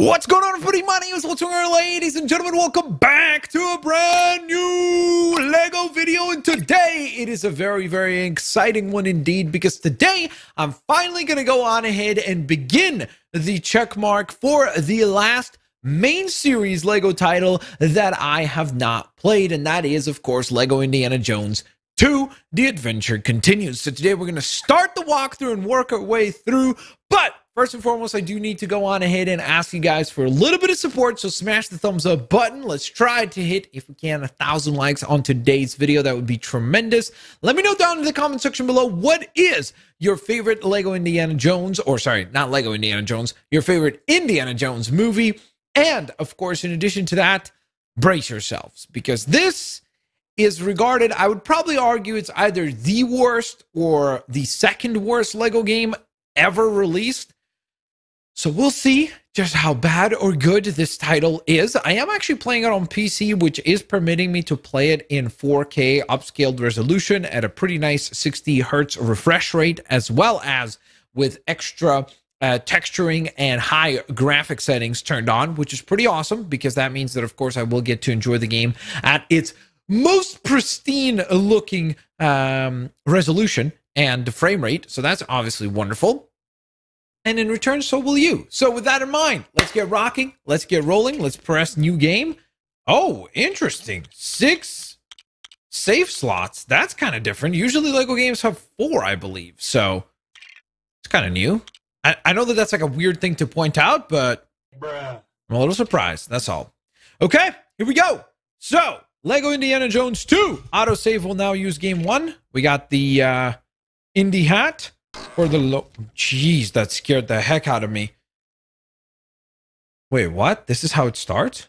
What's going on, everybody? My name is Blitzwinger, ladies and gentlemen. Welcome back to a brand new Lego video. And today, it is a very, very exciting one indeed, because today, I'm finally going to go on ahead and begin the check mark for the last main series Lego title that I have not played. And that is, of course, Lego Indiana Jones 2, The Adventure Continues. So today, we're going to start the walkthrough and work our way through. But First and foremost, I do need to go on ahead and ask you guys for a little bit of support. So smash the thumbs up button. Let's try to hit, if we can, a thousand likes on today's video. That would be tremendous. Let me know down in the comment section below what is your favorite Lego Indiana Jones, or sorry, not Lego Indiana Jones, your favorite Indiana Jones movie. And of course, in addition to that, brace yourselves because this is regarded, I would probably argue it's either the worst or the second worst Lego game ever released. So we'll see just how bad or good this title is. I am actually playing it on PC, which is permitting me to play it in 4K upscaled resolution at a pretty nice 60 hertz refresh rate, as well as with extra uh, texturing and high graphic settings turned on, which is pretty awesome because that means that, of course, I will get to enjoy the game at its most pristine looking um, resolution and frame rate. So that's obviously wonderful and in return, so will you. So, with that in mind, let's get rocking, let's get rolling, let's press new game. Oh, interesting. Six safe slots. That's kind of different. Usually, Lego games have four, I believe. So, it's kind of new. I, I know that that's like a weird thing to point out, but Bruh. I'm a little surprised. That's all. Okay, here we go. So, Lego Indiana Jones 2 autosave will now use game one. We got the uh, Indy hat. For the low. Jeez, that scared the heck out of me. Wait, what? This is how it starts?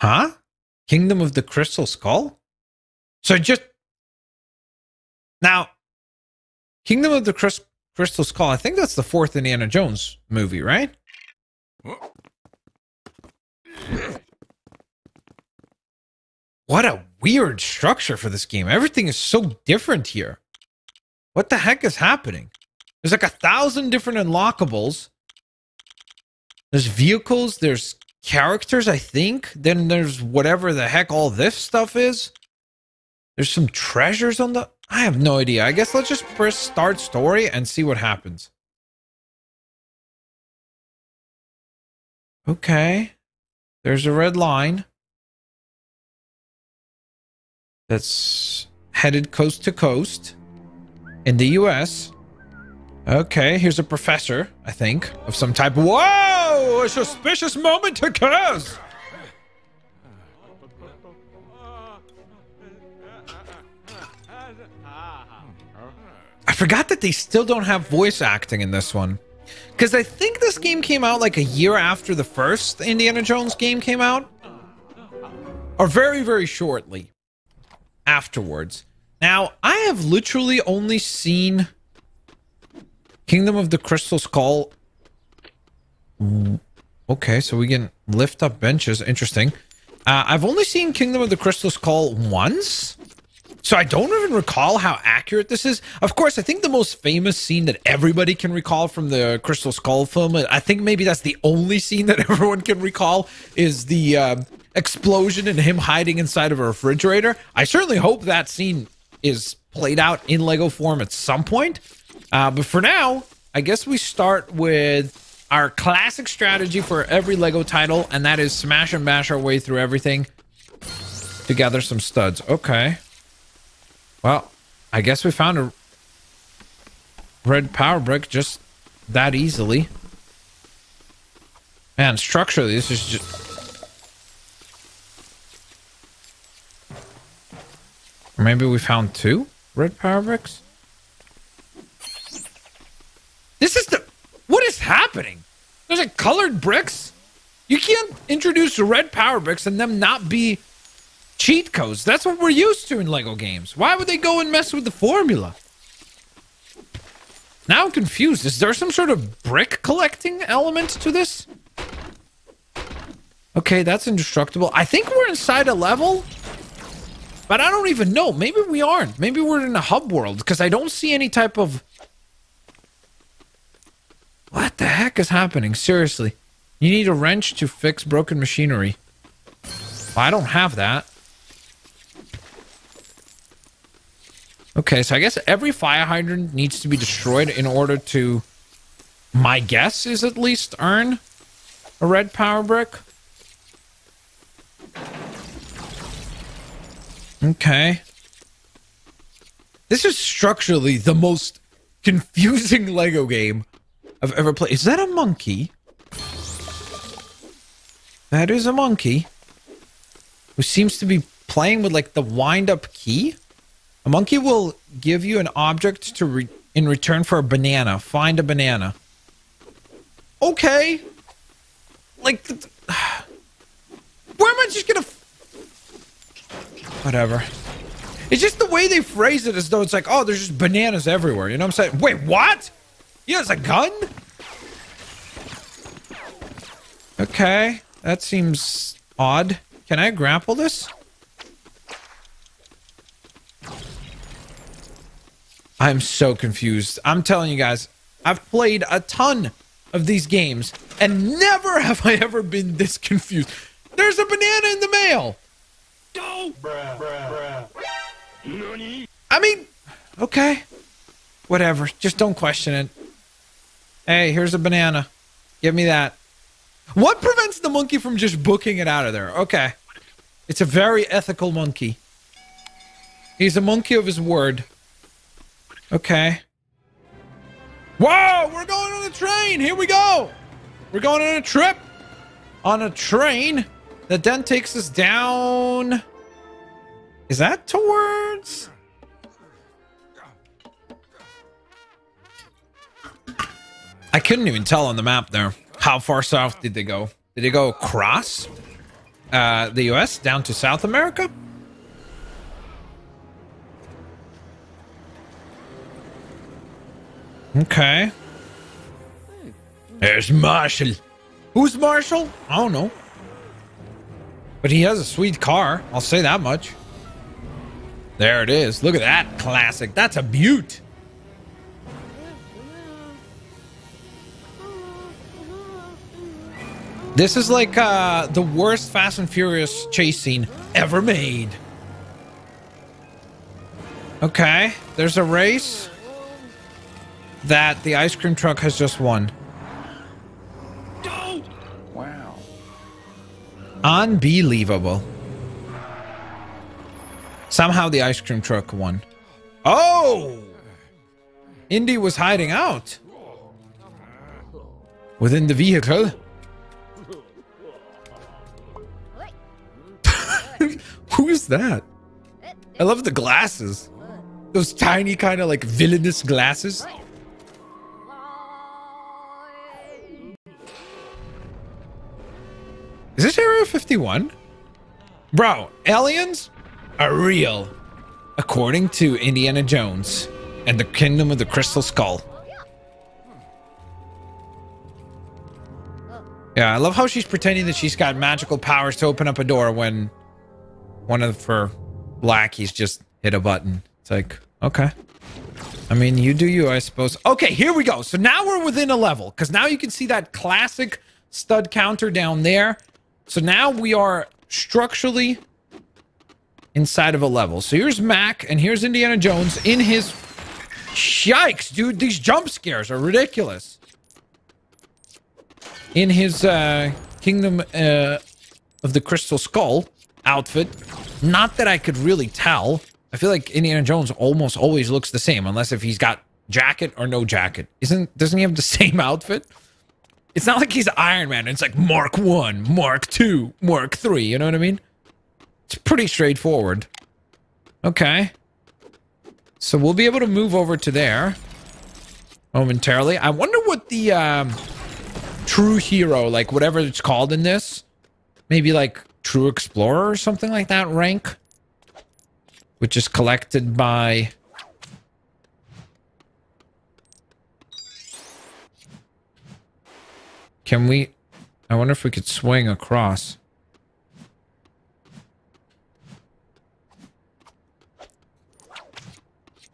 Huh? Kingdom of the Crystal Skull? So just. Now, Kingdom of the Crystal Skull, I think that's the fourth Indiana Jones movie, right? What a weird structure for this game. Everything is so different here. What the heck is happening? There's like a thousand different unlockables. There's vehicles, there's characters, I think. Then there's whatever the heck all this stuff is. There's some treasures on the... I have no idea. I guess let's just press start story and see what happens. Okay. There's a red line that's headed coast to coast in the US. Okay, here's a professor, I think, of some type. Whoa! A suspicious moment occurs! I forgot that they still don't have voice acting in this one. Because I think this game came out like a year after the first Indiana Jones game came out. Or very, very shortly afterwards. Now, I have literally only seen Kingdom of the Crystal Skull. Okay, so we can lift up benches. Interesting. Uh, I've only seen Kingdom of the Crystal Skull once. So I don't even recall how accurate this is. Of course, I think the most famous scene that everybody can recall from the Crystal Skull film, I think maybe that's the only scene that everyone can recall, is the uh, explosion and him hiding inside of a refrigerator. I certainly hope that scene is played out in Lego form at some point. Uh, but for now, I guess we start with our classic strategy for every Lego title, and that is smash and bash our way through everything to gather some studs. Okay. Well, I guess we found a red power brick just that easily. Man, structurally, this is just maybe we found two red power bricks? This is the... What is happening? There's like colored bricks? You can't introduce red power bricks and them not be cheat codes. That's what we're used to in LEGO games. Why would they go and mess with the formula? Now I'm confused. Is there some sort of brick collecting element to this? Okay, that's indestructible. I think we're inside a level but I don't even know. Maybe we aren't. Maybe we're in a hub world because I don't see any type of What the heck is happening? Seriously. You need a wrench to fix broken machinery. I don't have that. Okay, so I guess every fire hydrant needs to be destroyed in order to, my guess is at least earn a red power brick. Okay. This is structurally the most confusing Lego game I've ever played. Is that a monkey? That is a monkey. Who seems to be playing with like the wind up key. A monkey will give you an object to re in return for a banana. Find a banana. Okay. Like, where am I just gonna? Whatever. It's just the way they phrase it as though it's like, oh, there's just bananas everywhere. You know what I'm saying? Wait, what? He has a gun? Okay. That seems odd. Can I grapple this? I'm so confused. I'm telling you guys, I've played a ton of these games and never have I ever been this confused. There's a banana in the mail. Go. I mean, okay. Whatever. Just don't question it. Hey, here's a banana. Give me that. What prevents the monkey from just booking it out of there? Okay. It's a very ethical monkey. He's a monkey of his word. Okay. Whoa! We're going on a train! Here we go! We're going on a trip! On a train that then takes us down... Is that towards... I couldn't even tell on the map there. How far south did they go? Did they go across uh, the U.S. down to South America? Okay. There's Marshall. Who's Marshall? I don't know. But he has a sweet car. I'll say that much. There it is. Look at that classic. That's a beaut. This is like uh, the worst Fast and Furious chase scene ever made. Okay, there's a race that the ice cream truck has just won. Unbelievable. Somehow the ice cream truck won. Oh! Indy was hiding out. Within the vehicle. Who is that? I love the glasses. Those tiny kind of like villainous glasses. Is this Area 51? Bro, aliens are real. According to Indiana Jones and the Kingdom of the Crystal Skull. Yeah, I love how she's pretending that she's got magical powers to open up a door when one of her lackeys just hit a button. It's like, okay. I mean, you do you, I suppose. Okay, here we go. So now we're within a level because now you can see that classic stud counter down there. So now we are structurally inside of a level. So here's Mac and here's Indiana Jones in his... Yikes, dude. These jump scares are ridiculous. In his uh, Kingdom uh, of the Crystal Skull outfit. Not that I could really tell. I feel like Indiana Jones almost always looks the same, unless if he's got jacket or no jacket. Isn't doesn't he have the same outfit? It's not like he's Iron Man. It's like Mark One, Mark Two, Mark Three. You know what I mean? It's pretty straightforward. Okay. So we'll be able to move over to there momentarily. I wonder what the um, true hero, like whatever it's called in this, maybe like True Explorer or something like that rank, which is collected by... Can we... I wonder if we could swing across.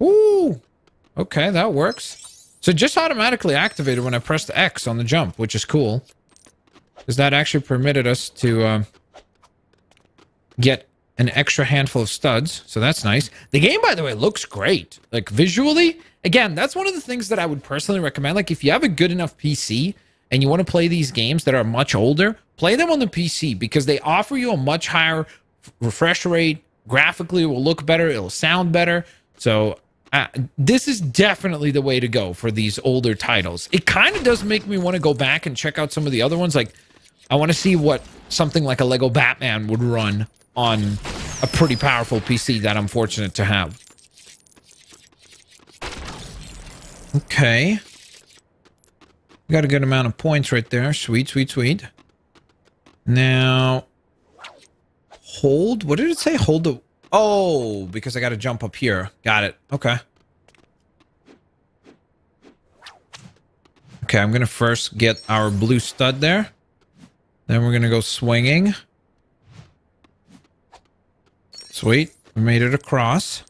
Ooh! Okay, that works. So just automatically activated when I pressed X on the jump, which is cool. Because that actually permitted us to um, get an extra handful of studs. So that's nice. The game, by the way, looks great. Like visually, again, that's one of the things that I would personally recommend. Like if you have a good enough PC and you want to play these games that are much older, play them on the PC because they offer you a much higher refresh rate. Graphically, it will look better. It'll sound better. So uh, this is definitely the way to go for these older titles. It kind of does make me want to go back and check out some of the other ones. Like, I want to see what something like a Lego Batman would run on a pretty powerful PC that I'm fortunate to have. Okay. Got a good amount of points right there. Sweet, sweet, sweet. Now, hold. What did it say? Hold the... Oh, because I got to jump up here. Got it. Okay. Okay, I'm going to first get our blue stud there. Then we're going to go swinging. Sweet. We made it across.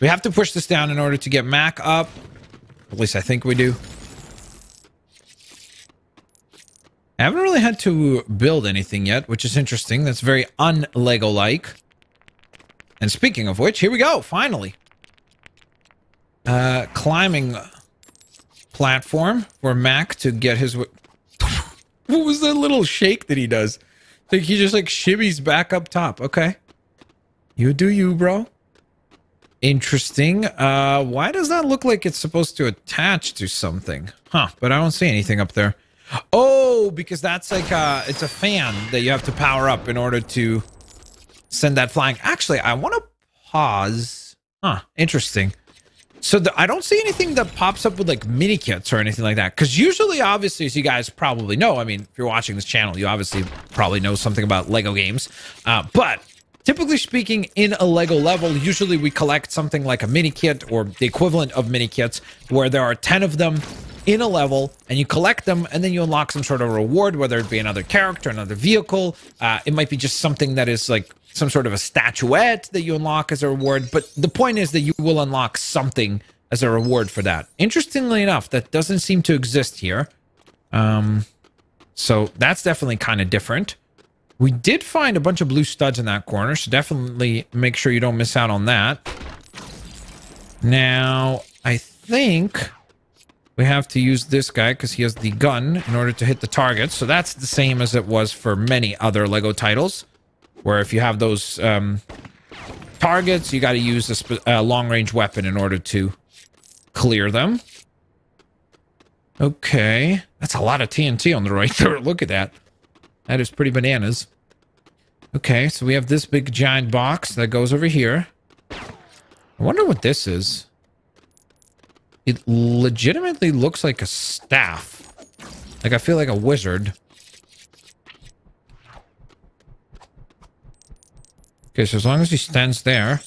We have to push this down in order to get Mac up. At least I think we do. I haven't really had to build anything yet, which is interesting. That's very un-Lego-like. And speaking of which, here we go, finally. Uh, climbing platform for Mac to get his... what was that little shake that he does? Like he just like shimmies back up top. Okay. You do you, bro. Interesting. Uh, why does that look like it's supposed to attach to something? Huh, but I don't see anything up there. Oh, because that's like uh it's a fan that you have to power up in order to send that flying. Actually, I want to pause. Huh, interesting. So the, I don't see anything that pops up with like mini kits or anything like that. Because usually, obviously, as you guys probably know, I mean, if you're watching this channel, you obviously probably know something about Lego games. Uh, but typically speaking, in a Lego level, usually we collect something like a mini kit or the equivalent of mini kits, where there are 10 of them in a level and you collect them and then you unlock some sort of reward, whether it be another character, another vehicle. Uh, it might be just something that is like some sort of a statuette that you unlock as a reward. But the point is that you will unlock something as a reward for that. Interestingly enough, that doesn't seem to exist here. Um, so that's definitely kind of different. We did find a bunch of blue studs in that corner, so definitely make sure you don't miss out on that. Now, I think we have to use this guy because he has the gun in order to hit the target. So that's the same as it was for many other LEGO titles. Where if you have those um, targets, you got to use a uh, long-range weapon in order to clear them. Okay. That's a lot of TNT on the right there. Look at that. That is pretty bananas. Okay, so we have this big giant box that goes over here. I wonder what this is. It legitimately looks like a staff. Like I feel like a wizard. Okay, so as long as he stands there,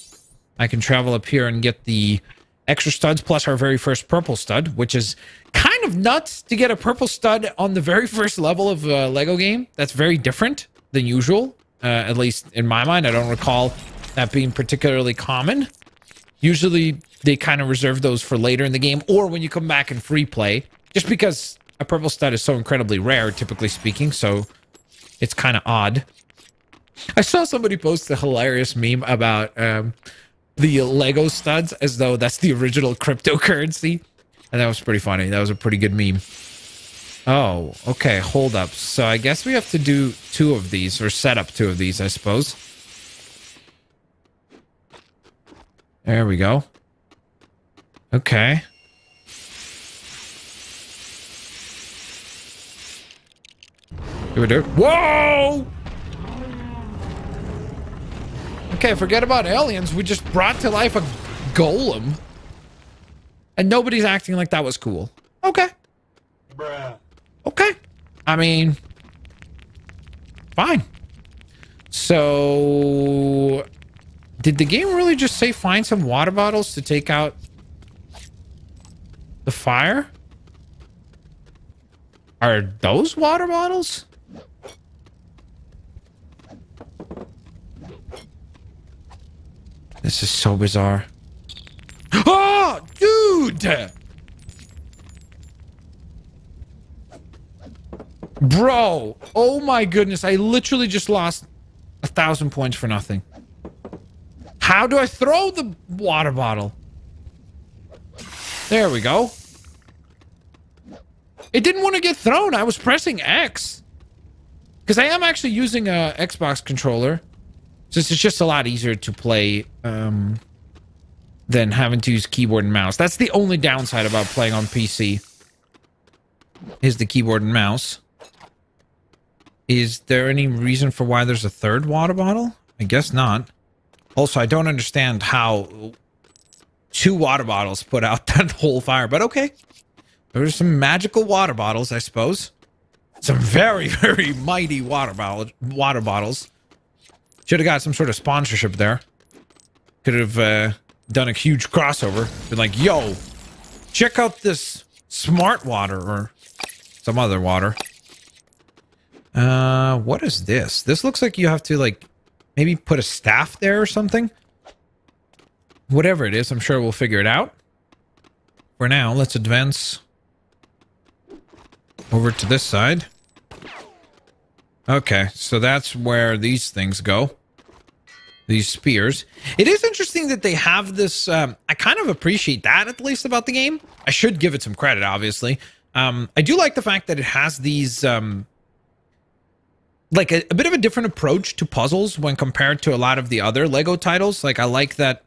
I can travel up here and get the extra studs plus our very first purple stud, which is kind of nuts to get a purple stud on the very first level of a Lego game. That's very different than usual, uh, at least in my mind. I don't recall that being particularly common. Usually they kind of reserve those for later in the game or when you come back in free play, just because a purple stud is so incredibly rare, typically speaking, so it's kind of odd. I saw somebody post a hilarious meme about um, the Lego studs as though that's the original cryptocurrency. And that was pretty funny. That was a pretty good meme. Oh, okay. Hold up. So I guess we have to do two of these or set up two of these, I suppose. There we go. Okay. Do we do? Whoa! Okay, forget about aliens. We just brought to life a golem. And nobody's acting like that was cool. Okay. Bruh. Okay. I mean, fine. So, did the game really just say find some water bottles to take out the fire? Are those water bottles? This is so bizarre. Oh, dude! Bro, oh my goodness, I literally just lost a thousand points for nothing. How do I throw the water bottle? There we go. It didn't want to get thrown. I was pressing X. Because I am actually using a Xbox controller. Since it's just a lot easier to play um, than having to use keyboard and mouse. That's the only downside about playing on PC. Is the keyboard and mouse. Is there any reason for why there's a third water bottle? I guess not. Also, I don't understand how two water bottles put out that whole fire, but okay. There's some magical water bottles, I suppose. Some very, very mighty water, bottle, water bottles. Should have got some sort of sponsorship there. Could have uh, done a huge crossover. Been like, yo, check out this smart water or some other water. Uh, what is this? This looks like you have to like maybe put a staff there or something. Whatever it is, I'm sure we'll figure it out. For now, let's advance over to this side. Okay, so that's where these things go. These spears. It is interesting that they have this. Um, I kind of appreciate that, at least, about the game. I should give it some credit, obviously. Um, I do like the fact that it has these um, like a, a, bit of a different approach to puzzles when compared to a lot of the other Lego titles. Like I like that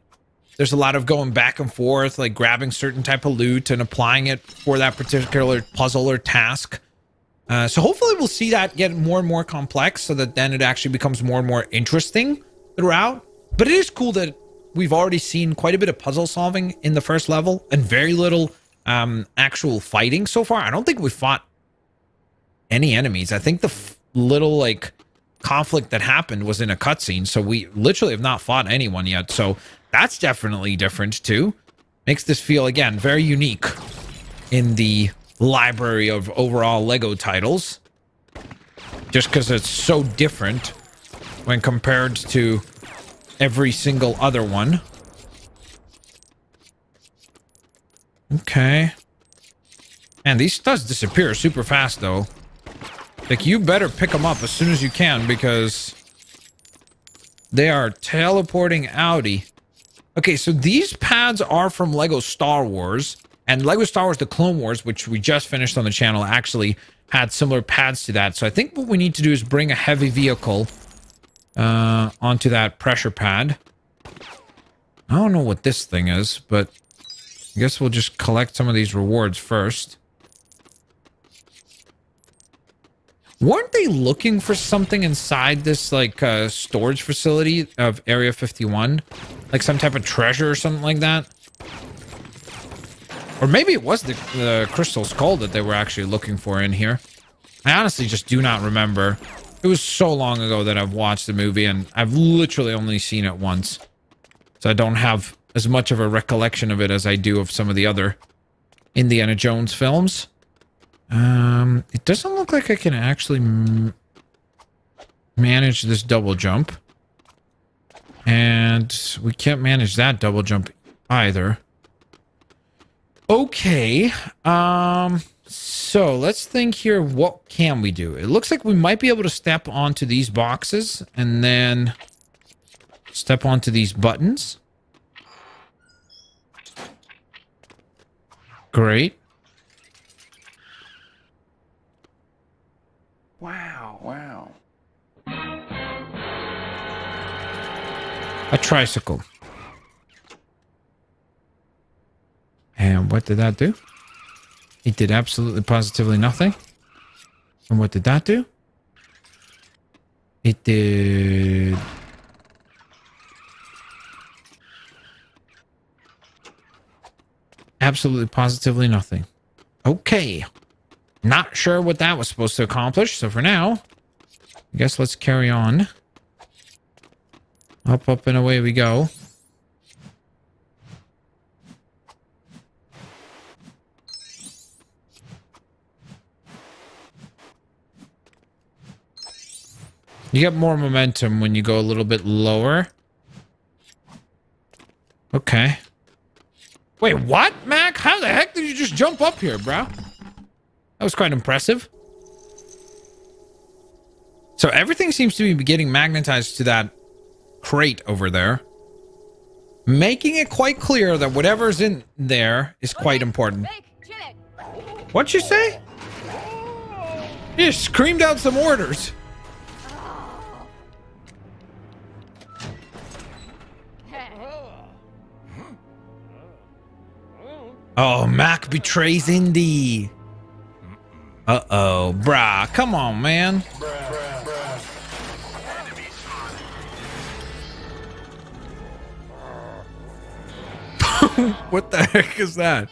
there's a lot of going back and forth, like grabbing certain type of loot and applying it for that particular puzzle or task. Uh, so hopefully we'll see that get more and more complex so that then it actually becomes more and more interesting throughout. But it is cool that we've already seen quite a bit of puzzle solving in the first level and very little um, actual fighting so far. I don't think we fought any enemies. I think the little like conflict that happened was in a cutscene. So we literally have not fought anyone yet. So that's definitely different too. Makes this feel again very unique in the library of overall Lego titles. Just because it's so different when compared to every single other one. Okay. And these does disappear super fast though. Like, you better pick them up as soon as you can because they are teleporting outie. Okay, so these pads are from LEGO Star Wars. And LEGO Star Wars The Clone Wars, which we just finished on the channel, actually had similar pads to that. So I think what we need to do is bring a heavy vehicle uh, onto that pressure pad. I don't know what this thing is, but I guess we'll just collect some of these rewards first. Weren't they looking for something inside this like uh, storage facility of Area 51? Like some type of treasure or something like that? Or maybe it was the, the crystal skull that they were actually looking for in here. I honestly just do not remember. It was so long ago that I've watched the movie and I've literally only seen it once. So I don't have as much of a recollection of it as I do of some of the other Indiana Jones films. Um, it doesn't look like I can actually manage this double jump. And we can't manage that double jump either. Okay. Um, so let's think here. What can we do? It looks like we might be able to step onto these boxes and then step onto these buttons. Great. Wow. Wow. A tricycle. And what did that do? It did absolutely positively nothing. And what did that do? It did... Absolutely positively nothing. Okay. Not sure what that was supposed to accomplish, so for now, I guess let's carry on. Up, up, and away we go. You get more momentum when you go a little bit lower. Okay. Wait, what, Mac? how the heck did you just jump up here, bro? That was quite impressive. So everything seems to be getting magnetized to that crate over there. Making it quite clear that whatever's in there is quite important. What'd you say? You screamed out some orders. Oh, Mac betrays Indy. Uh-oh, brah. Come on, man. what the heck is that?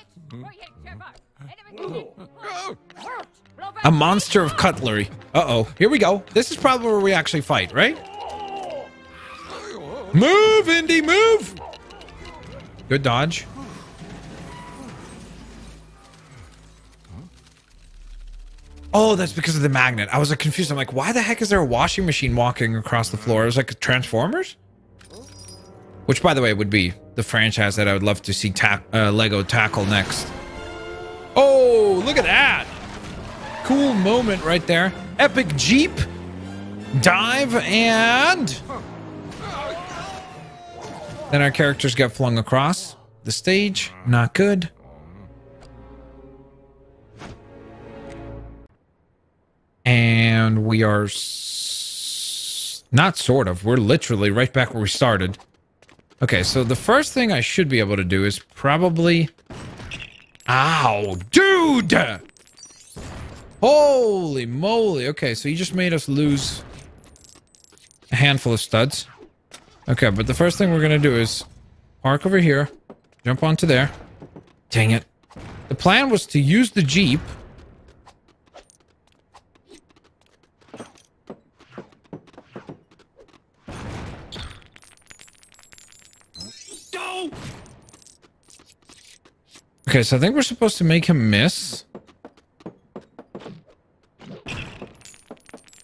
A monster of cutlery. Uh-oh. Here we go. This is probably where we actually fight, right? Move, Indy, move! Good dodge. Oh, that's because of the magnet. I was like, confused. I'm like, why the heck is there a washing machine walking across the floor? It was like Transformers? Which, by the way, would be the franchise that I would love to see ta uh, Lego tackle next. Oh, look at that. Cool moment right there. Epic Jeep. Dive and... Then our characters get flung across the stage. Not good. And we are... not sort of. We're literally right back where we started. Okay, so the first thing I should be able to do is probably... Ow! Dude! Holy moly. Okay, so you just made us lose a handful of studs. Okay, but the first thing we're going to do is park over here, jump onto there. Dang it. The plan was to use the Jeep Okay, so I think we're supposed to make him miss.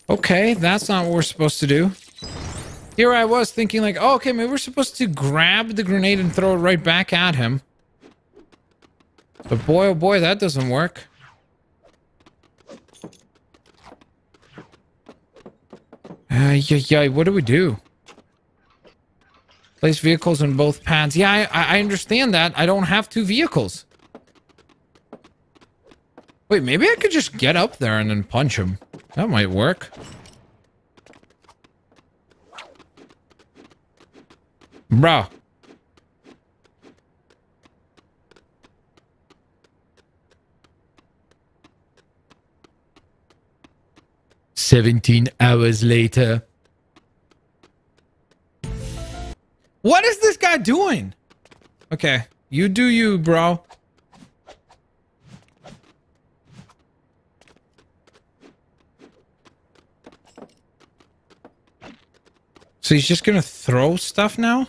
Okay, that's not what we're supposed to do. Here I was thinking like, oh, okay, maybe we're supposed to grab the grenade and throw it right back at him. But boy, oh boy, that doesn't work. Uh, yeah, yeah, what do we do? Place vehicles in both pads. Yeah, I, I understand that. I don't have two vehicles. Wait, maybe I could just get up there and then punch him. That might work. Bro. Seventeen hours later. What is this guy doing? Okay, you do you, bro. So he's just gonna throw stuff now?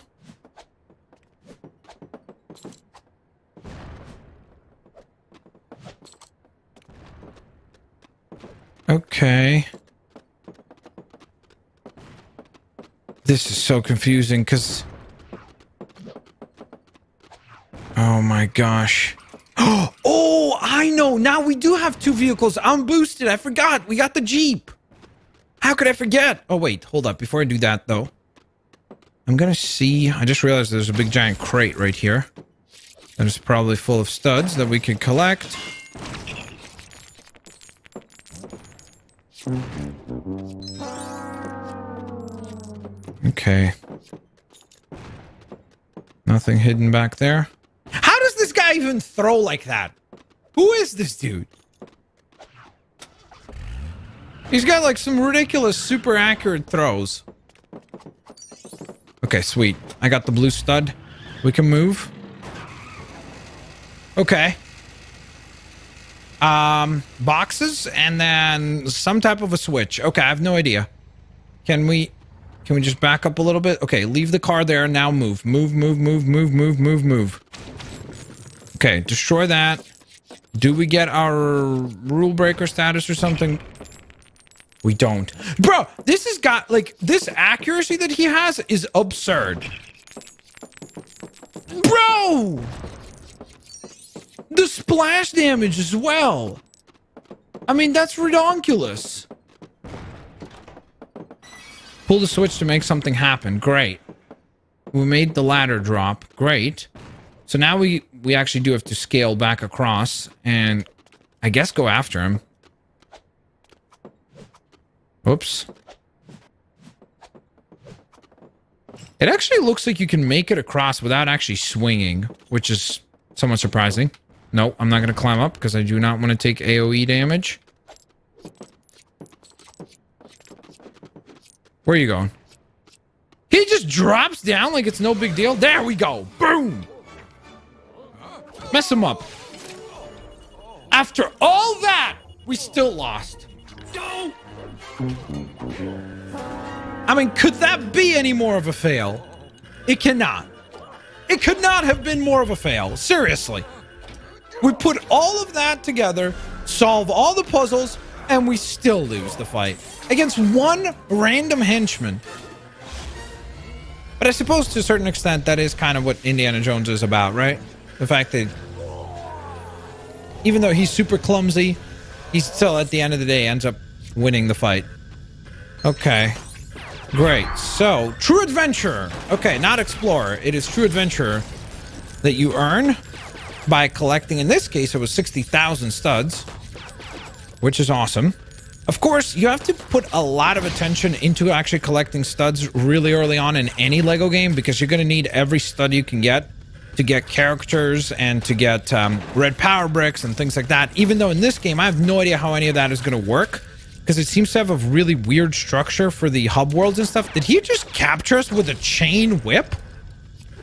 Okay. This is so confusing because... Oh my gosh. Oh, I know. Now we do have two vehicles. I'm boosted. I forgot. We got the Jeep. Could I forget? Oh, wait. Hold up. Before I do that, though. I'm gonna see... I just realized there's a big giant crate right here. That is probably full of studs that we can collect. Okay. Nothing hidden back there. How does this guy even throw like that? Who is this dude? He's got like some ridiculous, super accurate throws. Okay, sweet. I got the blue stud. We can move. Okay. Um, boxes and then some type of a switch. Okay, I have no idea. Can we, can we just back up a little bit? Okay, leave the car there. Now move. Move, move, move, move, move, move, move. Okay, destroy that. Do we get our rule breaker status or something? We don't. Bro, this has got, like, this accuracy that he has is absurd. Bro! The splash damage as well. I mean, that's redonkulous. Pull the switch to make something happen. Great. We made the ladder drop. Great. So now we, we actually do have to scale back across and I guess go after him. Oops. It actually looks like you can make it across without actually swinging, which is somewhat surprising. No, I'm not going to climb up because I do not want to take AoE damage. Where are you going? He just drops down like it's no big deal. There we go. Boom. Mess him up. After all that, we still lost. No. I mean, could that be any more of a fail? It cannot. It could not have been more of a fail. Seriously. We put all of that together, solve all the puzzles, and we still lose the fight against one random henchman. But I suppose to a certain extent, that is kind of what Indiana Jones is about, right? The fact that even though he's super clumsy, he still, at the end of the day, ends up winning the fight. Okay. Great. So, True Adventure. Okay, not Explorer. It is True Adventure that you earn by collecting, in this case, it was 60,000 studs, which is awesome. Of course, you have to put a lot of attention into actually collecting studs really early on in any LEGO game because you're going to need every stud you can get to get characters and to get um, red power bricks and things like that. Even though in this game, I have no idea how any of that is going to work because it seems to have a really weird structure for the hub worlds and stuff. Did he just capture us with a chain whip?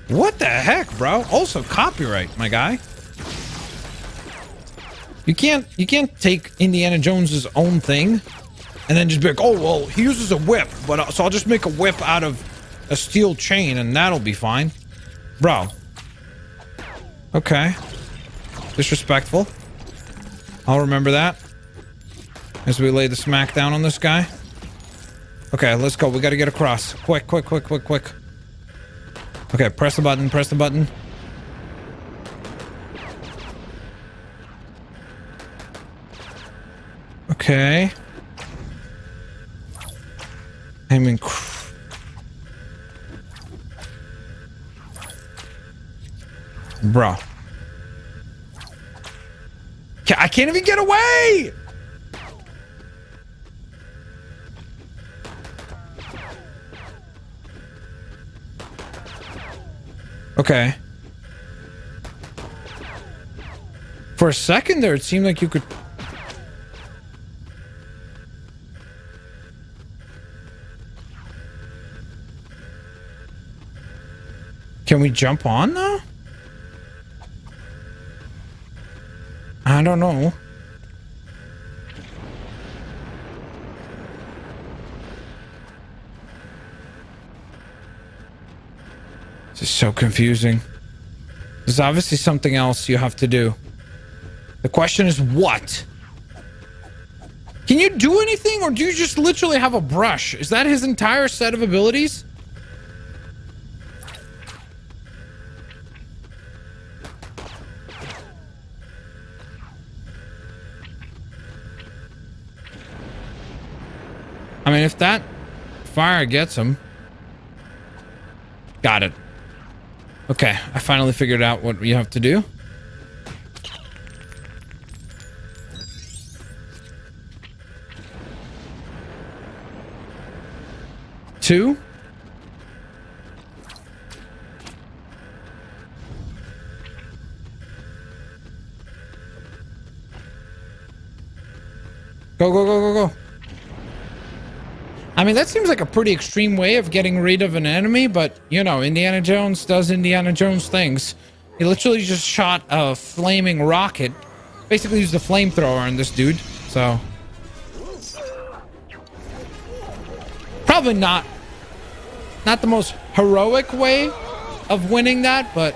What the heck, bro? Also copyright, my guy. You can't you can't take Indiana Jones's own thing and then just be like, oh well, he uses a whip, but uh, so I'll just make a whip out of a steel chain and that'll be fine, bro. Okay, disrespectful. I'll remember that as we lay the smack down on this guy. Okay, let's go. We got to get across. Quick, quick, quick, quick, quick. Okay, press the button, press the button. Okay. I'm in. Bruh. I can't even get away! Okay. For a second there, it seemed like you could... Can we jump on, though? I don't know. Is so confusing. There's obviously something else you have to do. The question is what? Can you do anything or do you just literally have a brush? Is that his entire set of abilities? I mean, if that fire gets him. Got it. Okay, I finally figured out what we have to do. Two. Go, go, go, mean, that seems like a pretty extreme way of getting rid of an enemy, but, you know, Indiana Jones does Indiana Jones things. He literally just shot a flaming rocket. Basically used a flamethrower on this dude, so... Probably not... Not the most heroic way of winning that, but...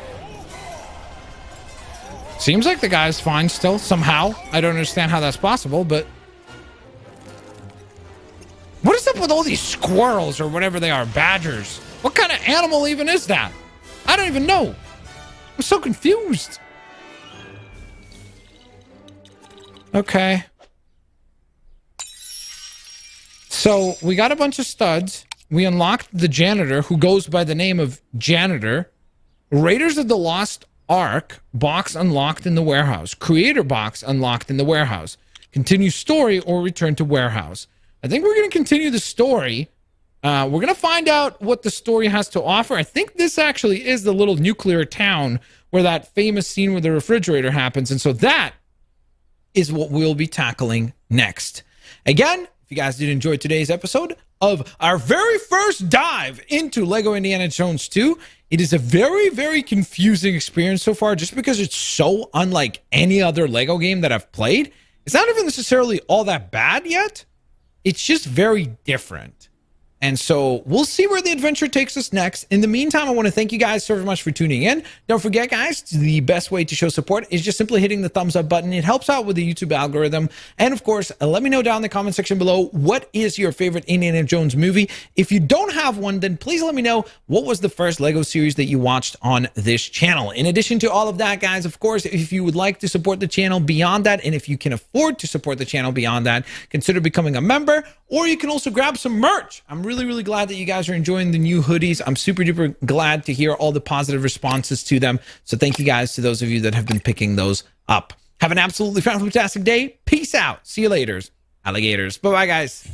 Seems like the guy's fine still, somehow. I don't understand how that's possible, but... with all these squirrels or whatever they are? Badgers. What kind of animal even is that? I don't even know. I'm so confused. Okay. So we got a bunch of studs. We unlocked the janitor who goes by the name of Janitor. Raiders of the Lost Ark box unlocked in the warehouse. Creator box unlocked in the warehouse. Continue story or return to warehouse. I think we're going to continue the story. Uh, we're going to find out what the story has to offer. I think this actually is the little nuclear town where that famous scene with the refrigerator happens. And so that is what we'll be tackling next. Again, if you guys did enjoy today's episode of our very first dive into Lego Indiana Jones 2, it is a very, very confusing experience so far just because it's so unlike any other Lego game that I've played. It's not even necessarily all that bad yet. It's just very different. And so we'll see where the adventure takes us next. In the meantime, I want to thank you guys so very much for tuning in. Don't forget, guys, the best way to show support is just simply hitting the thumbs up button. It helps out with the YouTube algorithm. And of course, uh, let me know down in the comment section below what is your favorite Indiana Jones movie. If you don't have one, then please let me know what was the first Lego series that you watched on this channel. In addition to all of that, guys, of course, if you would like to support the channel beyond that, and if you can afford to support the channel beyond that, consider becoming a member, or you can also grab some merch. I'm really, really glad that you guys are enjoying the new hoodies. I'm super duper glad to hear all the positive responses to them. So thank you guys to those of you that have been picking those up. Have an absolutely fantastic day. Peace out. See you later, alligators. Bye bye, guys.